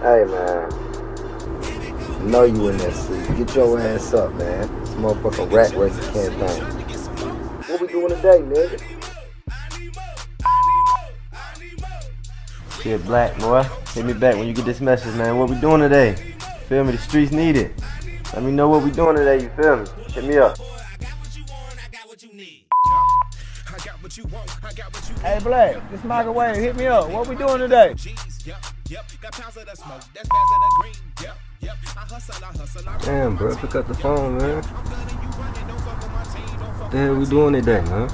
Hey man, know you in that seat. Get your ass up, man. This motherfucking rat racing campaign. What we doing today, nigga? Shit, Black, boy. Hit me back when you get this message, man. What we doing today? Feel me? The streets need it. Let me know what we doing today, you feel me? Hit me up. Hey Blac, this microwave, hit me up. What we doing today? Damn, bro, pick up the phone, man. What the hell we doing today, man?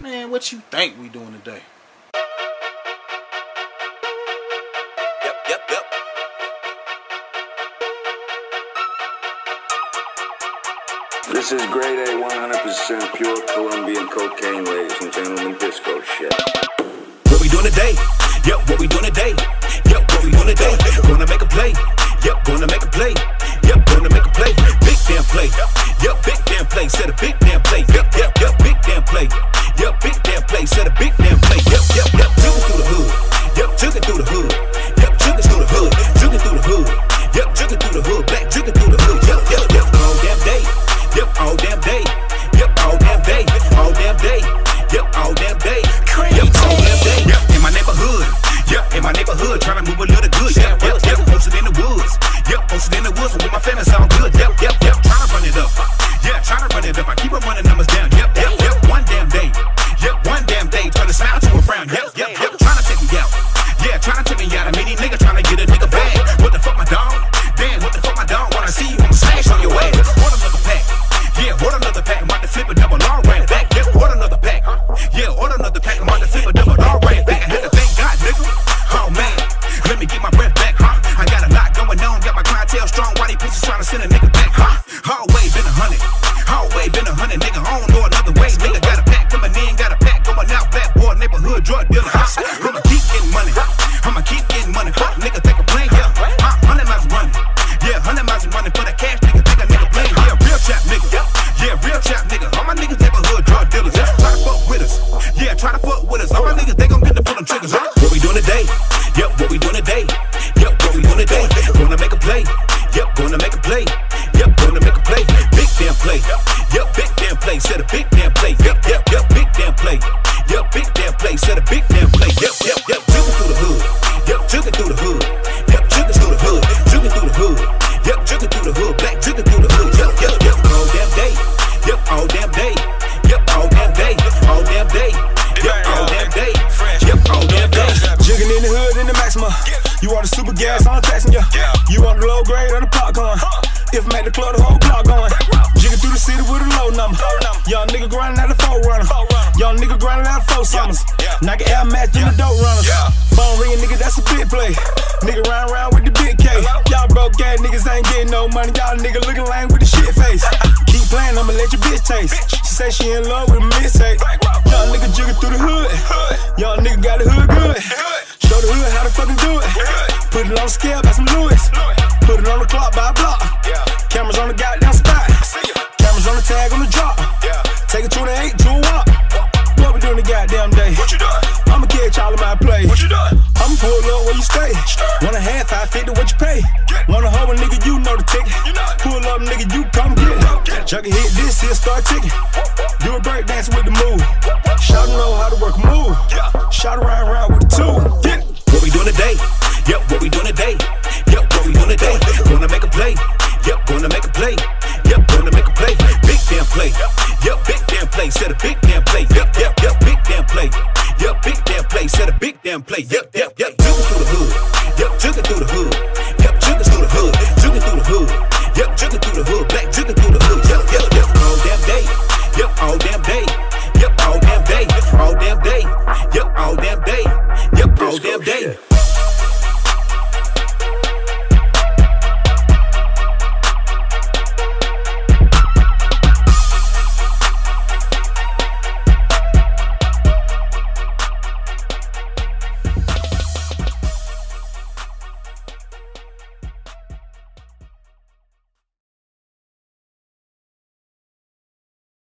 Man, what you think we doing today? Yep, yep, yep. This is grade A 100% pure Colombian cocaine, ladies and gentlemen, disco shit. What we doing today? Yep, what we doing today? Yep, what we doing today? Gonna make a play. Yep, gonna make a play. Yep, gonna make a play. Big damn play. Yep, big damn play. Said a big damn play. Yep, yep, yep, big damn play. Yep, big neighborhood, trying to move a little good. Yep, yep, yep. Posted in the woods. Yep, posted in the woods with my feelings all good. Yep, yep, play. Said a big damn play. Yep, yep, yep, big damn play. Yep, big damn play. Said a big damn play. Yep, yep, yep. Took through the hood. Yep, took through the hood. Yep, took through the hood. Took through the hood. Yep, took through the hood. Blac took through the hood. Yep, yep, yep. All damn day. Yep, all damn day. Yep, all damn day. All damn day. Yep, all damn day. Yep, all damn day. Jigging in the hood in the Maxima. You want the super gas, I'm texting ya. You want the low grade or the popcorn? If at the club, the whole block going. Jigging through the city with a low number. Young nigga grinding out the four runner. Young nigga grinding out the four summers. Nike Air Max in the dope runners. Phone ringing, nigga, that's a big play. Nigga round round with the big K. Y'all broke ass niggas ain't getting no money. Y'all nigga looking lame with the shit face. Keep playing, I'ma let your bitch taste. She say she in love with a mistake. Young nigga jigging through the hood. Five fifty, what you pay? Want a hoe, a nigga, you know the ticket. Pull up, nigga, you come get it. Chuck hit this, here start ticking. Do a break dance with the move. Shout know how to work a move. Shout around, around with the two. It. What we doing today? Yep, what we doing today? Yep, what we doing today? Gonna make a play. Yep, gonna make a play. Yep, gonna make a play. Big damn play. Yep, big damn play. Said a big damn play. Yep, yep, yep, big damn play. Yep, big damn play. Said a big damn play. Yep, yep,